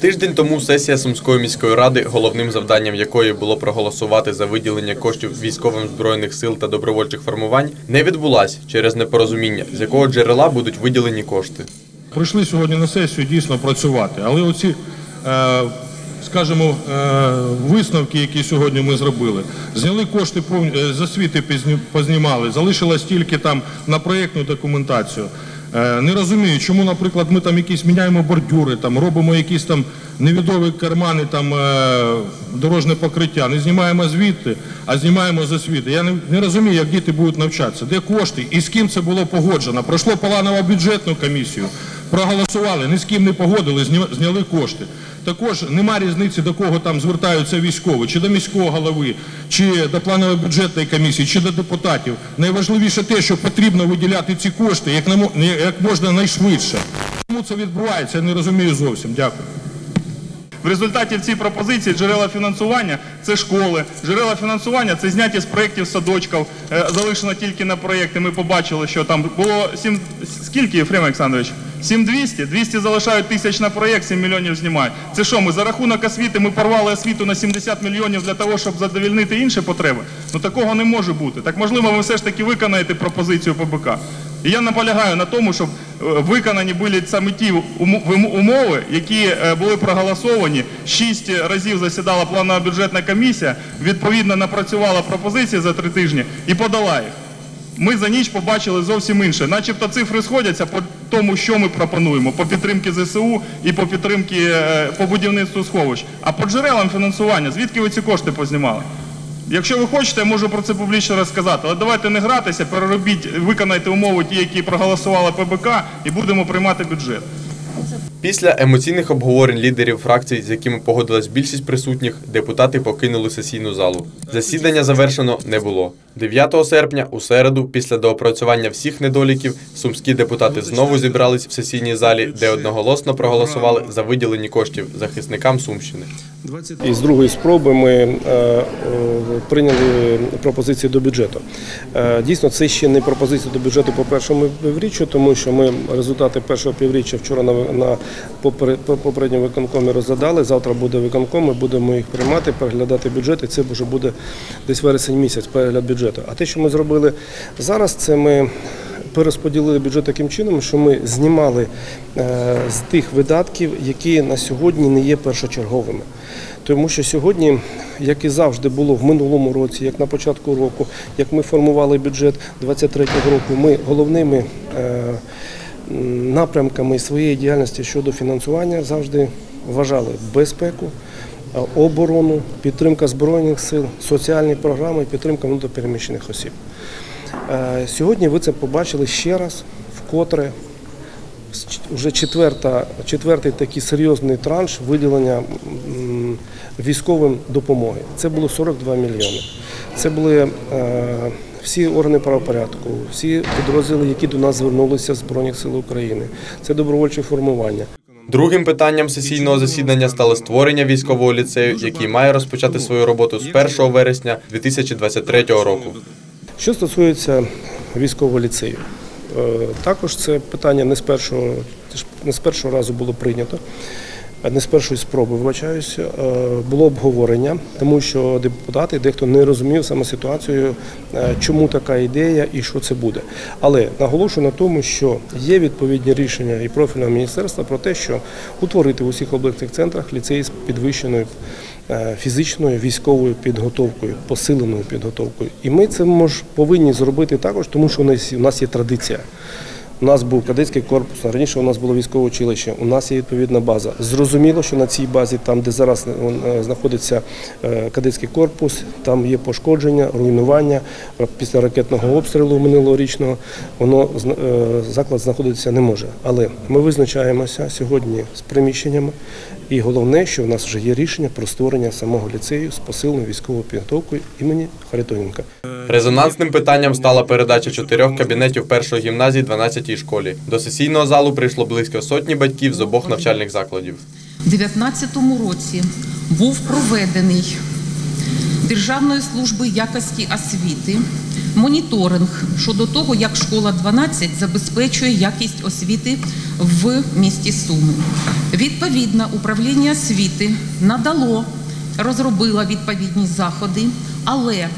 Тиждень тому сесія Сумської міської ради, головним завданням якої було проголосувати за виділення коштів військовим збройних сил та добровольчих формувань, не відбулась через непорозуміння, з якого джерела будуть виділені кошти. Прийшли сьогодні на сесію дійсно працювати, але оці, е, скажімо, е, висновки, які сьогодні ми зробили, зняли кошти е, з освіти пізні- познімали, залишилось тільки там на проєктну документацію. Е, Не розумію, чому, наприклад, ми там якісь міняємо бордюри, там робимо якісь там невідомі кармани, там е, дорожне покриття, не знімаємо звідти, а знімаємо з освіти. Я не, розумію, як діти будуть навчатися, де кошти і з ким це було погоджено. Пройшло планово бюджетну комісію, проголосували, ні з ким не погодили, зняли кошти. Також нема різниці, до кого там звертаються військові, чи до міського голови, чи до планової бюджетної комісії, чи до депутатів. Найважливіше те, що потрібно виділяти ці кошти як, можна найшвидше. Чому це відбувається, я не розумію зовсім. Дякую. В результаті в цій пропозиції джерела фінансування це школи, джерела фінансування це зняті з проєктів садочків, е, залишено тільки на проєкти. Ми побачили, що там було 7, скільки, Єфрем Олександрович? 7200? 200 залишають тисяч на проєкт, 7 мільйонів знімають. Це що, ми за рахунок освіти, ми порвали освіту на 70 мільйонів для того, щоб задовільнити інші потреби? Ну такого не може бути. Так можливо, ви все ж таки виконаєте пропозицію ПБК. І я наполягаю на тому, щоб е, виконані були саме ті умови, які е, були проголосовані. Шість разів засідала планова бюджетна комісія, відповідно напрацювала пропозиції за три тижні і подала їх. Ми за ніч побачили зовсім інше. Начебто цифри сходяться тому, що ми пропонуємо, по підтримці ЗСУ і по підтримки е, по будівництву сховищ. А по джерелам фінансування, звідки ви ці кошти познімали? Якщо ви хочете, я можу про це публічно розказати, але давайте не гратися, переробіть, виконайте умови ті, які проголосували ПБК, і будемо приймати бюджет. Після емоційних обговорень лідерів фракцій, з якими погодилась більшість присутніх, депутати покинули сесійну залу. Засідання завершено не було. 9 серпня, у середу, після доопрацювання всіх недоліків, сумські депутати знову зібрались в сесійній залі, де одноголосно проголосували за виділені коштів захисникам Сумщини. І з другої спроби ми е, е, прийняли пропозиції до бюджету. Е, Дійсно, це ще не пропозиція до бюджету по першому півріччю, тому що ми результати першого півріччя вчора на, попередньому виконкомі розглядали. Завтра буде виконком, ми будемо їх приймати, переглядати бюджет, і це вже буде десь вересень місяць перегляд бюджету. А те, що ми зробили зараз, це ми перерозподілили бюджет таким чином, що ми знімали е, з тих видатків, які на сьогодні не є першочерговими. Тому що сьогодні, як і завжди було в минулому році, як на початку року, як ми формували бюджет 2023 року, ми головними е, напрямками своєї діяльності щодо фінансування завжди вважали безпеку, е, оборону, підтримка збройних сил, соціальні програми, підтримка внутрішньопереміщених осіб. Е, Сьогодні ви це побачили ще раз, вкотре. Вже четверта, четвертий такий серйозний транш виділення військовим допомоги. Це було 42 мільйони. Це були е, всі органи правопорядку, всі підрозділи, які до нас звернулися з Збройних сил України. Це добровольчі формування. Другим питанням сесійного засідання стало створення військового ліцею, який має розпочати свою роботу з 1 вересня 2023 року. Що стосується військового ліцею, е, також це питання не з першого, не з першого разу було прийнято, не з першої спроби, вибачаюся, Е, було обговорення, тому що депутати дехто не розумів саме ситуацію, е, чому така ідея і що це буде. Але наголошую на тому, що є відповідні рішення і профільного міністерства про те, що утворити в усіх обласних центрах ліцеї з підвищеною е, фізичною військовою підготовкою, посиленою підготовкою. І ми це повинні зробити також, тому що у нас є традиція. У нас був кадетський корпус, раніше у нас було військове училище, у нас є відповідна база. Зрозуміло, що на цій базі, там, де зараз е, знаходиться е, кадетський корпус, там є пошкодження, руйнування Е, після ракетного обстрілу минулорічного, воно е, заклад знаходитися не може. Але ми визначаємося сьогодні з приміщеннями, і головне, що в нас вже є рішення про створення самого ліцею з посиленою військовою підготовкою імені Харитоненка. Резонансним питанням стала передача чотирьох кабінетів першої гімназії 12-й школі. До сесійного залу прийшло близько сотні батьків з обох навчальних закладів. У 2019 році був проведений Державною службою якості освіти моніторинг щодо того, як школа 12 забезпечує якість освіти в місті Суми. Відповідно, управління освіти надало, розробило відповідні заходи, але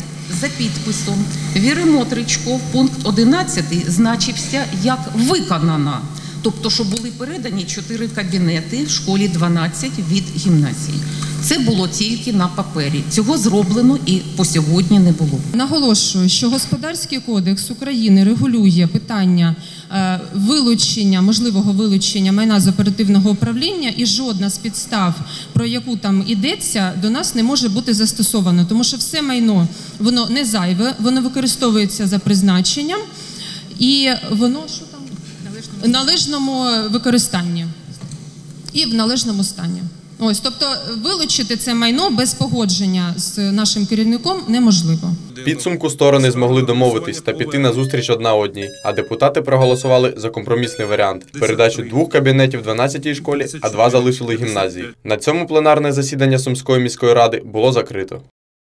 за підписом Віри Мотричко пункт 11 значився як виконана. Тобто, що були передані чотири кабінети в школі 12 від гімназії. Це було тільки на папері. Цього зроблено і по сьогодні не було. Наголошую, що господарський кодекс України регулює питання е, вилучення, можливого вилучення майна з оперативного управління, і жодна з підстав, про яку там йдеться, до нас не може бути застосовано, тому що все майно воно не зайве, воно використовується за призначенням, і воно належному використанні і в належному стані. Ось, тобто, вилучити це майно без погодження з нашим керівником неможливо. Підсумку сторони змогли домовитись та піти на зустріч одна одній, а депутати проголосували за компромісний варіант передачу двох кабінетів 12-й школі, а два залишили гімназії. На цьому пленарне засідання Сумської міської ради було закрито.